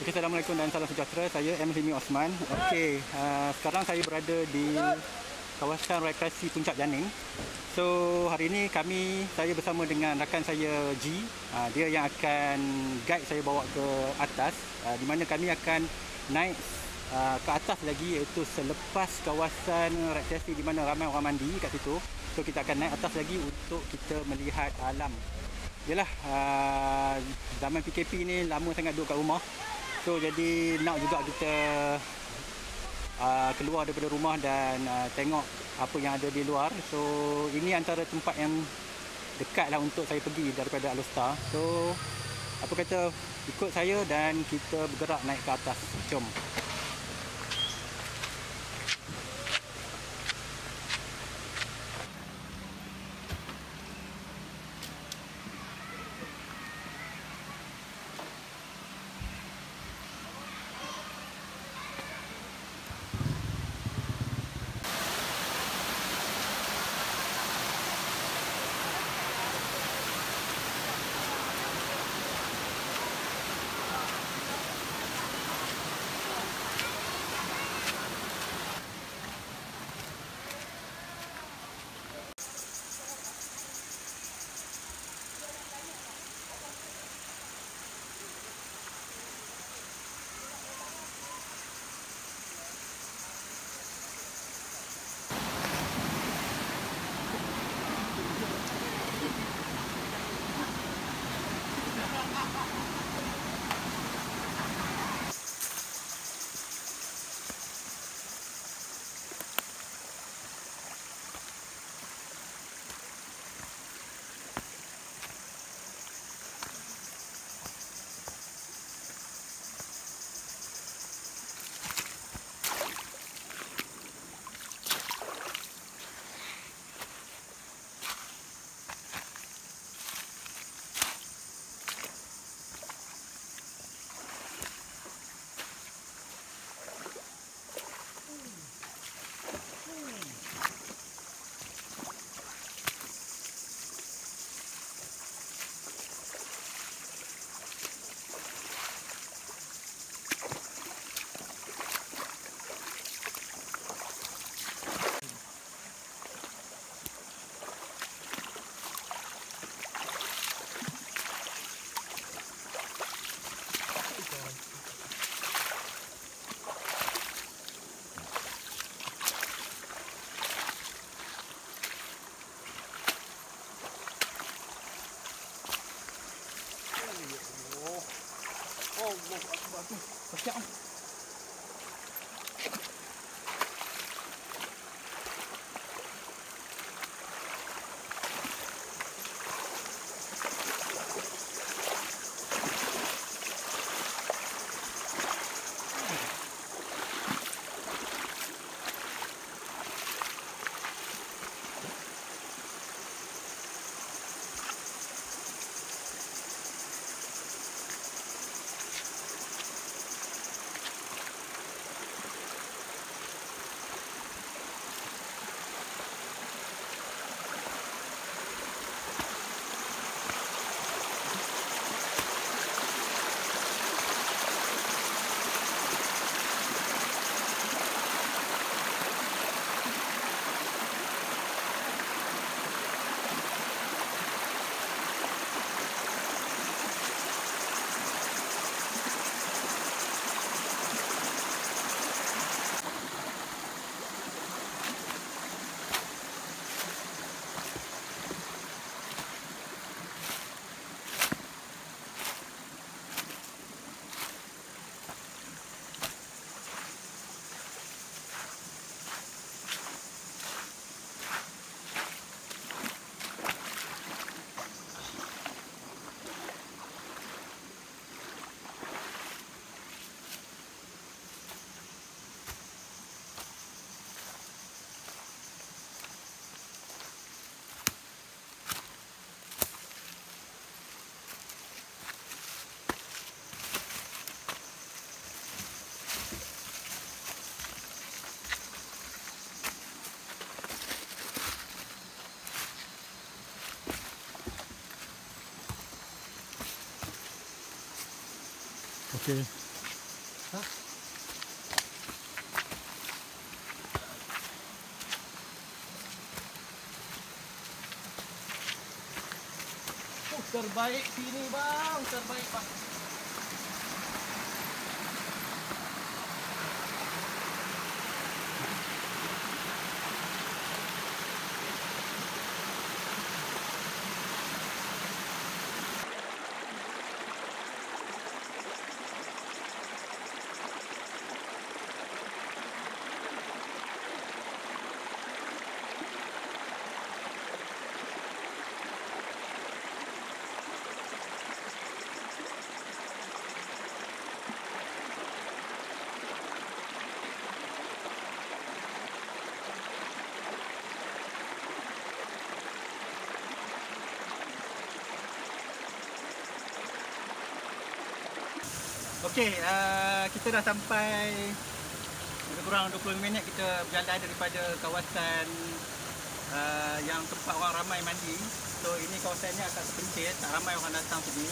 Okay, Assalamualaikum dan salam sejahtera. Saya M. Himi Osman. Okey, uh, sekarang saya berada di kawasan rekreasi Puncak Janing. So, hari ini kami, saya bersama dengan rakan saya G. Uh, dia yang akan guide saya bawa ke atas. Uh, di mana kami akan naik uh, ke atas lagi iaitu selepas kawasan rekreasi di mana ramai orang mandi kat situ. So, kita akan naik atas lagi untuk kita melihat alam. Yalah, uh, zaman PKP ni lama sangat duduk kat rumah. So jadi nak juga kita uh, keluar daripada rumah dan uh, tengok apa yang ada di luar. So ini antara tempat yang dekat lah untuk saya pergi daripada Alostar. So apa kata ikut saya dan kita bergerak naik ke atas. Jom. Tiens. Okey. Oh, terbaik sini bang, terbaik bang. Okey, uh, kita dah sampai lebih kurang 20 minit kita berjalan daripada kawasan uh, yang tempat orang ramai mandi. So ini kawasannya agak terpencil, tak ramai orang datang sini.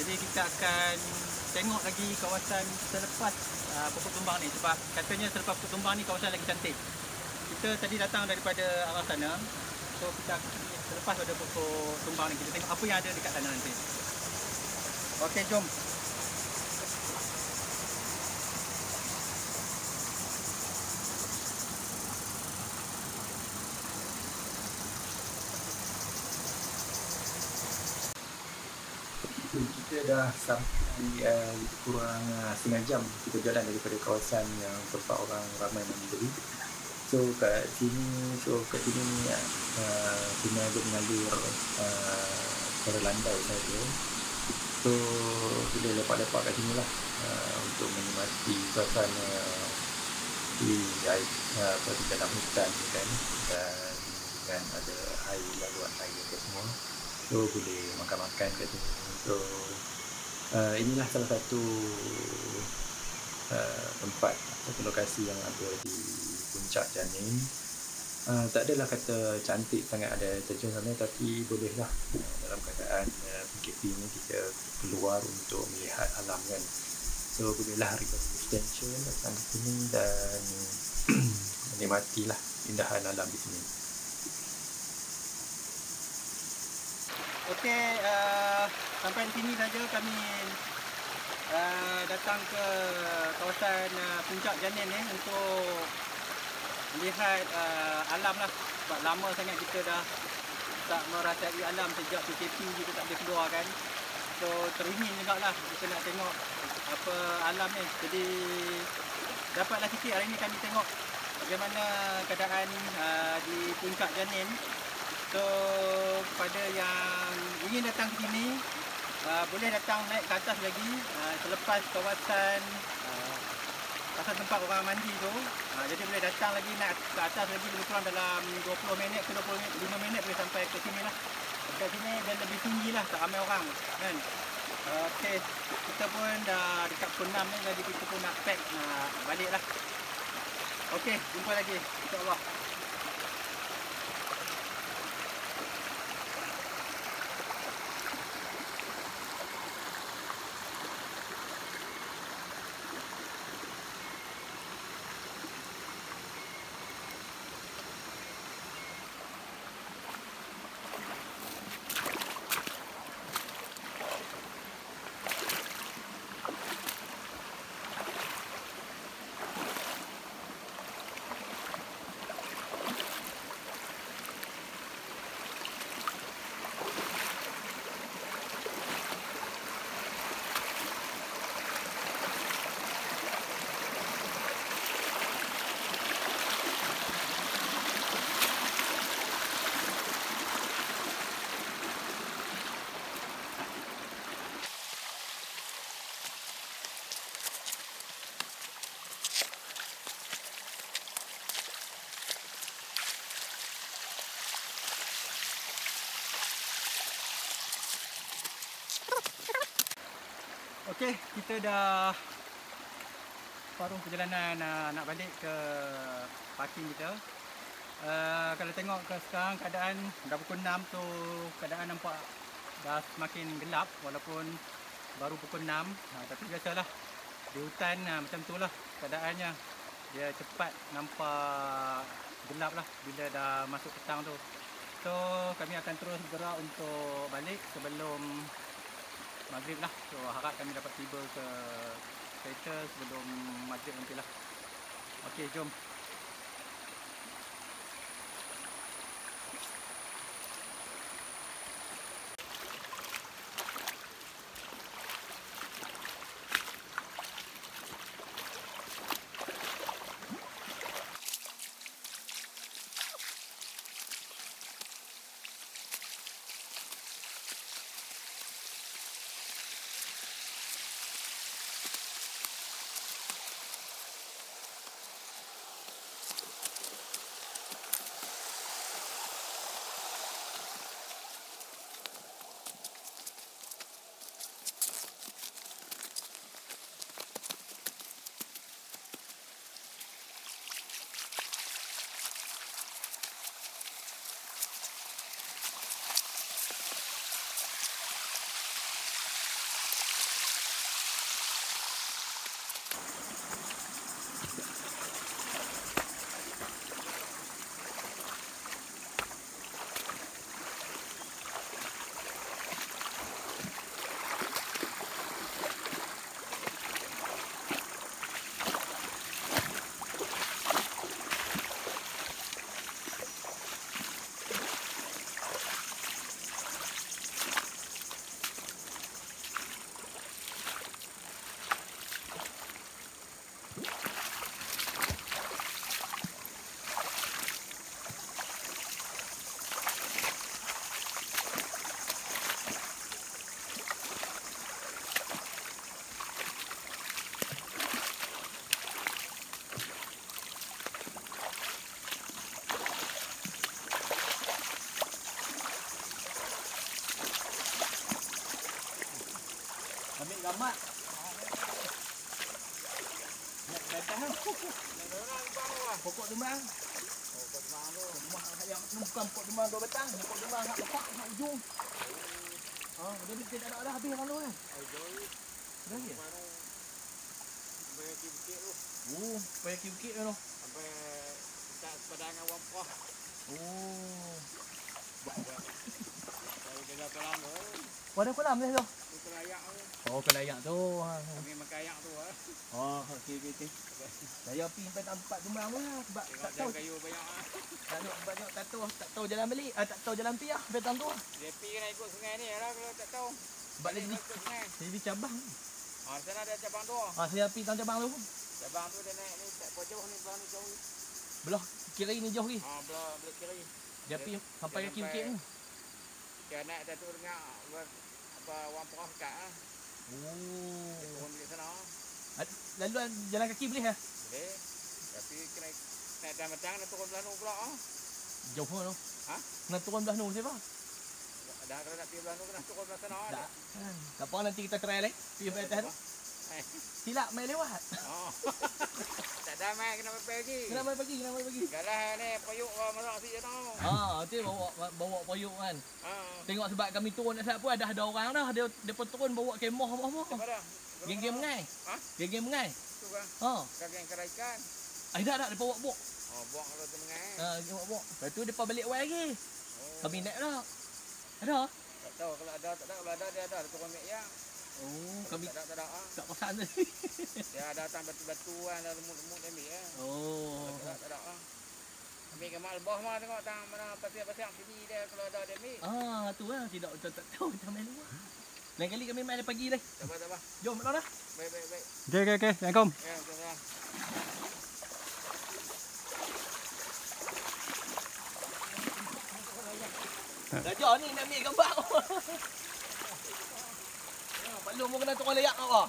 Jadi kita akan tengok lagi kawasan selepas uh, pokok tumbang ni sebab katanya selepas pokok tumbang ni kawasan lagi cantik. Kita tadi datang daripada arah sana. So kita selepas pada pokok tumbang ni kita tengok apa yang ada dekat sana nanti. Okey, jom. kita dah sampai uh, kurang uh, setengah jam kita berjalan daripada kawasan yang tempat orang ramai membeli so kat sini so kat sini uh, sungai dia mengalir uh, secara landai saja. So kita lepak-lepak kat sini lah uh, untuk menikmati suasana di air uh, di dalam hutan kan dan dengan ada air laluan air apa semua. So boleh makan-makan kat sini so uh, inilah salah satu uh, tempat satu lokasi yang ada di puncak Janin. Uh, tak adalah kata cantik sangat ada terjun sana tapi bolehlah uh, dalam keadaan uh, PKP ni kita keluar untuk melihat alam kan. So bolehlah river extension datang ke sini dan menikmatilah indahan alam di sini. Okey, uh, sampai di sini saja kami uh, datang ke kawasan uh, puncak Janin ni untuk melihat uh, alam lah. Sebab lama sangat kita dah tak merasai alam sejak PKP kita tak boleh keluar kan. So teringin juga lah kita nak tengok apa alam ni. Jadi dapatlah sikit hari ni kami tengok bagaimana keadaan uh, di puncak Janin. So kepada yang ingin datang ke sini uh, boleh datang naik ke atas lagi uh, selepas kawasan uh, kawasan tempat orang mandi tu. Uh, jadi boleh datang lagi naik ke atas lagi lebih kurang dalam 20 minit ke 25 minit boleh sampai ke sini lah. Dekat sini dan lebih tinggi lah tak ramai orang kan. Uh, Okey, kita pun dah dekat 6 ni jadi kita pun nak pack nak balik lah. Okey, jumpa lagi. InsyaAllah. Okey, kita dah paruh perjalanan nak, nak balik ke parking kita. Uh, kalau tengok ke sekarang keadaan dah pukul 6 tu keadaan nampak dah semakin gelap walaupun baru pukul 6 uh, tapi biasalah di hutan ah, macam tu lah keadaannya. Dia cepat nampak gelap lah bila dah masuk petang tu. So kami akan terus bergerak untuk balik sebelum maghrib lah. So harap kami dapat tiba ke kereta sebelum maghrib nanti lah. Okey, jom. Bukan pokok demang dua batang. Pokok demang hak lepak hak ujung. Ah, jadi kita tak ada habis malu kan. Dah ya? Sampai bukit tu Oh, payah kikit tu. Sampai dekat sepadangan Wampoh Oh. Dari kedai kolam tu Wadah kolam ni tu. Tu kelayak tu Oh, kelayak tu. Ha. Kami makan ayak tu lah Oh, okey okey okey. Saya pergi sampai tempat tu lah sebab Tengok tak tahu kayu banyak lah tak sebab tengok tak tahu tak tahu jalan balik. Ah tak tahu jalan pi ah petang tu. lah. Dia pergi kena ikut sungai ni lah kalau tak tahu Sebab dia Kena di ikut sungai dia di cabang. Ha, sana ada cabang tu Ah saya pergi tang cabang tu. Cabang tu dia naik ni tak jauh ni belah ni jauh Belah kiri ni jauh lagi. Ha, belah, belah kiri Dia pergi sampai kaki bukit ni. Dia naik Datuk dengar apa Wampoh dekat lah Dia Oh. turun di sana Lalu jalan kaki boleh ah? Boleh Tapi kena naik dan petang dia turun belah ni pula ah. Jauh pun tu. Ha? Nak turun belah nu siapa? Dah kalau nak pergi belah ni kena turun belah sana Tak. Tak apa nanti kita try lagi. Pergi belah atas tu. Silap main lewat. Oh. tak ada mai kena pergi. Kenapa main pagi? Kenapa main pagi? Galah ni payuk kau masak si tu. Ah, tu bawa bawa payung kan. Ha. Tengok sebab kami turun dekat pun dah ada orang dah. Dia pun turun bawa kemah apa-apa. Apa dah? Geng-geng mengai. Ha? Geng-geng mengai. Tu kan. Ha. Kageng kedai ikan. Ah, dah dah dia bawa bok. Oh, buang kalau tu mengai. Ah, dia bawa bok. Lepas tu depa balik awal lagi. Oh. Kami naik dah. Ada? Tak tahu kalau ada tak ada kalau ada dia ada turun mek yang. Oh, kami tak ada tak ada ah. tak pesan tadi. Dia ada datang batu-batu kan ada lemut-lemut dia ambil ya. Oh. Tak ada tak ada ah. Ambil ke mak lebah mah tengok tang mana pasir-pasir sini dia kalau ada dia ambil. Ah, tu lah. Tidak tak, tak tahu macam main luar. Lain kali kami main pagi lagi. Tak apa tak apa. Jom, mana dah? Baik baik baik. Okey, okey, okey. Assalamualaikum. Ya, betul Raja ni nak ambil gambar. Long pun kena turun layak kau.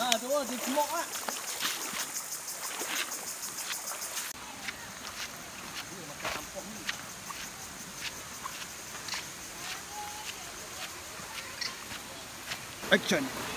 Ah, tu dia smoke ah. Action.